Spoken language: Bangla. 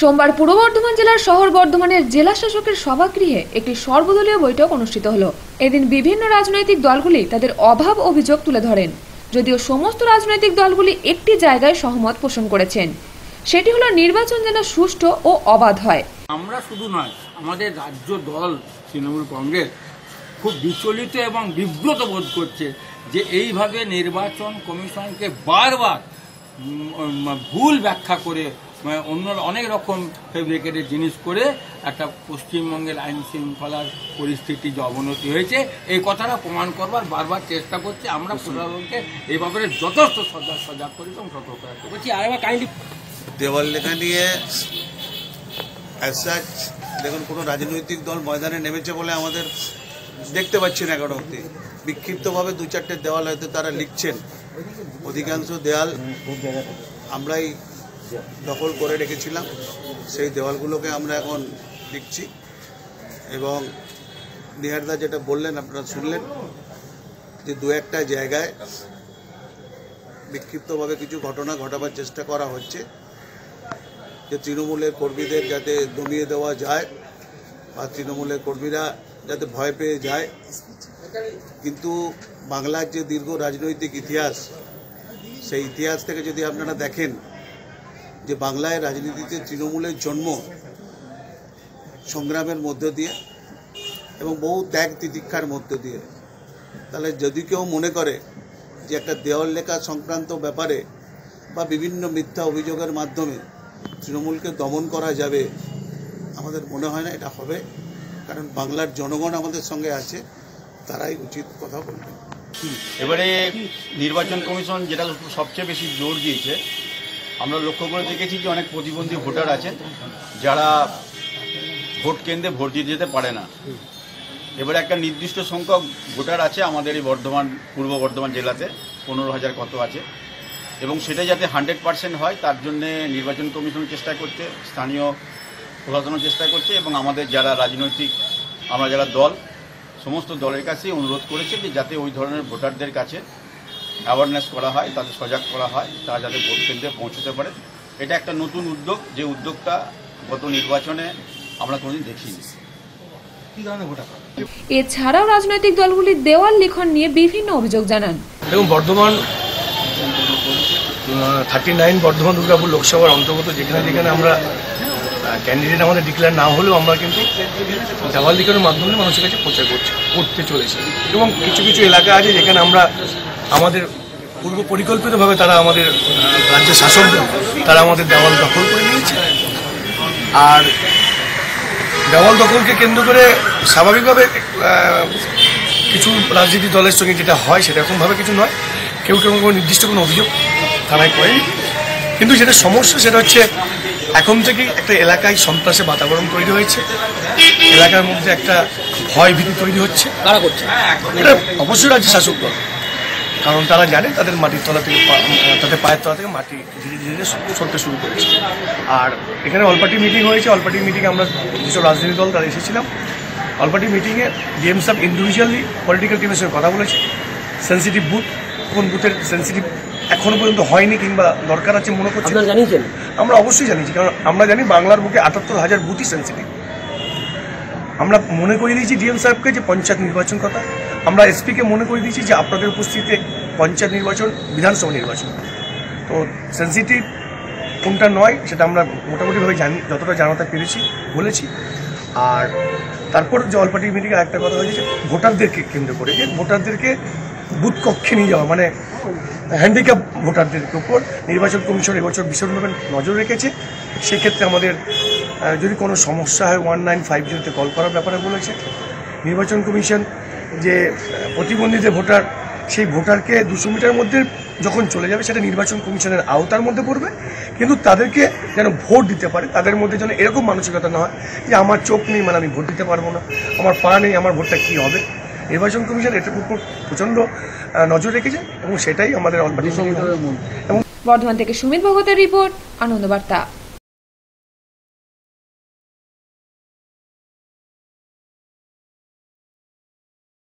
সোমবার পূর্ব বর্ধমান জেলার শহর বর্ধমানের জেলা শাসকের সভাগৃহে একটি সর্বদলীয় বৈঠক অনুষ্ঠিত হলো। এদিন বিভিন্ন রাজনৈতিক দলগুলি তাদের অভাব অভিযোগ তুলে ধরেন। যদিও সমস্ত রাজনৈতিক দলগুলি একটি জায়গায় সহমত পোষণ করেছেন। সেটি হলো নির্বাচন যেন সুষ্ঠু ও অবাধ হয়। আমরা শুধু নয়, আমাদের রাজ্য দল, তৃণমূল কংগ্রেস, খুব বিচলিত এবং বিব্রত বোধ করছে যে এইভাবে নির্বাচন কমিশনকে বারবার ভুল ব্যাখ্যা করে মানে অন্য অনেক রকম ফেব্রিকেটের জিনিস করে একটা পশ্চিমবঙ্গের আইন শৃঙ্খলার পরিস্থিতি যে অবনতি হয়েছে এই কথাটা প্রমাণ করবার বারবার চেষ্টা করছে। আমরা প্রশাসনকে এই ব্যাপারে যথেষ্ট সজাগ সজাগ করি এবং সতর্ক রাখতে বলছি আরেকবার কাইন্ডলি দেওয়াল লেখা নিয়ে দেখুন কোনো রাজনৈতিক দল ময়দানে নেমেছে বলে আমাদের দেখতে পাচ্ছি না এখনও অব্দি বিক্ষিপ্তভাবে দু চারটে দেওয়াল হয়তো তারা লিখছেন। অধিকাংশ দেওয়াল আমরাই দখল করে রেখেছিলাম। সেই দেওয়ালগুলোকে আমরা এখন লিখছি। এবং নিহারদা যেটা বললেন, আপনারা শুনলেন যে দু একটা জায়গায় বিক্ষিপ্তভাবে কিছু ঘটনা ঘটাবার চেষ্টা করা হচ্ছে। যে তৃণমূলের কর্মীদের যাতে দমিয়ে দেওয়া যায় বা তৃণমূলের কর্মীরা যাতে ভয় পেয়ে যায়। কিন্তু বাংলার যে দীর্ঘ রাজনৈতিক ইতিহাস, সেই ইতিহাস থেকে যদি আপনারা দেখেন যে বাংলায় রাজনীতিতে তৃণমূলের জন্ম সংগ্রামের মধ্য দিয়ে এবং বহু ত্যাগ তিতিক্ষার মধ্য দিয়ে। তাহলে যদি কেউ মনে করে যে একটা দেওয়াল লেখা সংক্রান্ত ব্যাপারে বা বিভিন্ন মিথ্যা অভিযোগের মাধ্যমে তৃণমূলকে দমন করা যাবে, আমাদের মনে হয় না এটা হবে। কারণ বাংলার জনগণ আমাদের সঙ্গে আছে, তারাই উচিত কথা বলবে। এবারে নির্বাচন কমিশন যেটা সবচেয়ে বেশি জোর দিয়েছে আমরা লক্ষ্য করে দেখেছি যে অনেক প্রতিবন্ধী ভোটার আছেন, যারা ভোট কেন্দ্রে ভোট দিতে যেতে পারে না। এবারে একটা নির্দিষ্ট সংখ্যক ভোটার আছে আমাদের এই বর্ধমান, পূর্ব বর্ধমান জেলাতে, পনেরো হাজার কত আছে। এবং সেটা যাতে হান্ড্রেড পার্সেন্ট হয়, তার জন্য নির্বাচন কমিশন চেষ্টা করছে, স্থানীয় প্রশাসনও চেষ্টা করছে, এবং আমাদের যারা রাজনৈতিক, আমরা যারা দল, সমস্ত দলের কাছেই অনুরোধ করেছে যে যাতে ওই ধরনের ভোটারদের কাছে অ্যাওয়ারনেস করা হয় তাদের সজাগ করা হয় তারা যাতে ভোট কেন্দ্রে পৌঁছতে পারে। এটা একটা নতুন উদ্যোগ যে উদ্যোগটা গত নির্বাচনে আমরা কোনোদিন দেখিনি। এছাড়াও রাজনৈতিক দলগুলি দেওয়াল লিখন নিয়ে বিভিন্ন অভিযোগ জানান। এবং বর্ধমান থার্টি নাইন বর্ধমান দুর্গাপুর লোকসভার অন্তর্গত যেখানে যেখানে আমরা ক্যান্ডিডেট আমাদের ডিক্লেয়ার না হলেও আমরা কিন্তু দেওয়াল লিখনের মাধ্যমে মানুষের কাছে প্রচার করছি, করতে চলেছি। এবং কিছু কিছু এলাকা আছে যেখানে আমরা আমাদের পূর্ব পরিকল্পিতভাবে তারা আমাদের রাজ্যের শাসক তারা আমাদের দেওয়াল দখল করে নিয়েছে। আর দেওয়াল দখলকে কেন্দ্র করে স্বাভাবিকভাবে কিছু রাজনীতি দলের সঙ্গে যেটা হয় সেরকমভাবে কিছু নয়। কেউ কেউ কোনো নির্দিষ্ট কোনো অভিযোগ থানায় করেনি। কিন্তু যেটা সমস্যা সেটা হচ্ছে এখন থেকেই একটা এলাকায় সন্ত্রাসের বাতাবরণ তৈরি হয়েছে। এলাকার মধ্যে একটা ভয় ভীতি তৈরি হচ্ছে। কারা করছে? এটা অবশ্যই রাজ্য শাসক দল। কারণ তারা জানে তাদের মাটির তলা থেকে তাদের পায়ের তলা থেকে মাটি ধীরে ধীরে সরতে শুরু করেছে। আর এখানে অলপার্টি মিটিং হয়েছে। অলপার্টি মিটিংয়ে আমরা যেসব রাজনৈতিক দল তারা এসেছিলাম। অলপার্টি মিটিংয়ে ডিএম সাহেব ইন্ডিভিজুয়ালি পলিটিক্যাল টিমের সঙ্গে কথা বলেছে। সেন্সিটিভ বুথ কোন বুথের সেন্সিটিভ এখনও পর্যন্ত হয়নি কিংবা দরকার আছে মনে করছে। জানিয়েছেন? আমরা অবশ্যই জানিয়েছি, কারণ আমরা জানি বাংলার বুকে আটাত্তর হাজার বুথই সেন্সিটিভ আমরা মনে করে দিয়েছি ডিএম সাহেবকে যে পঞ্চায়েত নির্বাচন কথা। আমরা এসপিকে মনে করে দিয়েছি যে আপনাদের উপস্থিতিতে পঞ্চায়েত নির্বাচন, বিধানসভা নির্বাচন। তো সেন্সিটিভ কোনটা নয়, সেটা আমরা মোটামুটিভাবে জানি, যতটা জানাতে পেরেছি, বলেছি। আর তারপর পার্টি মিটিংয়ে একটা কথা হয়েছে ভোটারদেরকে কেন্দ্র করে, যে ভোটারদেরকে বুথ কক্ষে নিয়ে যাওয়া মানে হ্যান্ডিক্যাপ ভোটারদের উপর নির্বাচন কমিশন এবছর ভীষণভাবে নজর রেখেছে। সেক্ষেত্রে আমাদের যদি কোনো সমস্যা হয় ওয়ান নাইন ফাইভ জিরোতে কল করার ব্যাপারে বলেছে। নির্বাচন কমিশন যে প্রতিবন্ধীদের ভোটার, সেই ভোটারকে দুশো মিটার মধ্যে যখন চলে যাবে, সেটা নির্বাচন কমিশনের আওতার মধ্যে পড়বে। কিন্তু তাদেরকে যেন ভোট দিতে পারে, তাদের মধ্যে যেন এরকম মানসিকতা না হয় যে, আমার চোখ নেই মানে আমি ভোট দিতে পারব না। আমার পা নেই, আমার ভোটটা কী হবে? নির্বাচন কমিশন এটার উপর প্রচণ্ড নজর রেখেছে এবং সেটাই আমাদের এবং বর্ধমান থেকে সুমিত ভগতের রিপোর্ট আনন্দবার্তা।